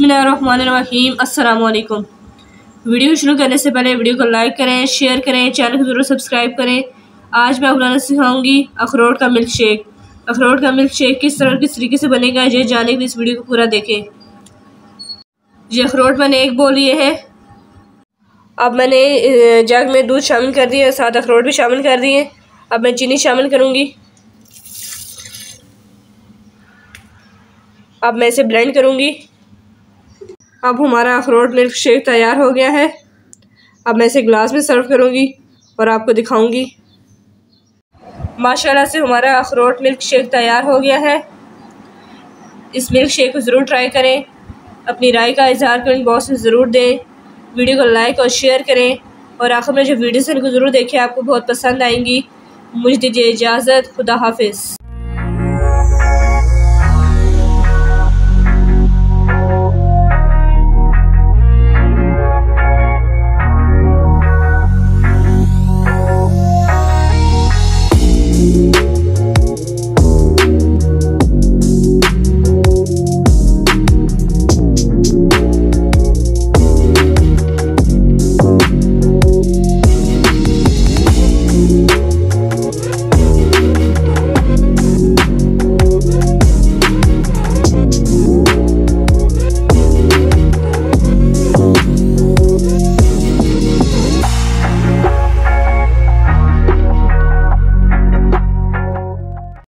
बिसमीम अल्लाम वीडियो शुरू करने से पहले वीडियो को लाइक करें, शेयर करें, चैनल को ज़रूर सब्सक्राइब करें। आज मैं बनाना सिखाऊँगी अखरोट का मिल्क शेक अखरोट का मिल्क शेक किस तरह किस तरीके से बनेगा, ये जाने के इस वीडियो को पूरा देखें। ये अखरोट मैंने एक बोल लिए है। अब मैंने जग में दूध शामिल कर दिया, साथ अखरोट भी शामिल कर दिए। अब मैं चीनी शामिल करूँगी। अब मैं इसे ब्लेंड करूँगी। अब हमारा अखरोट मिल्क शेक तैयार हो गया है। अब मैं इसे ग्लास में सर्व करूँगी और आपको दिखाऊँगी। माशाल्लाह से हमारा अखरोट मिल्क शेक तैयार हो गया है। इस मिल्क शेक को ज़रूर ट्राई करें। अपनी राय का इजहार करें बॉक्स में ज़रूर दें। वीडियो को लाइक और शेयर करें। और आखिर में जो वीडियोस हैं उनको ज़रूर देखें। आपको बहुत पसंद आएँगी। मुझे दीजिए इजाज़त। खुदा हाफिज़।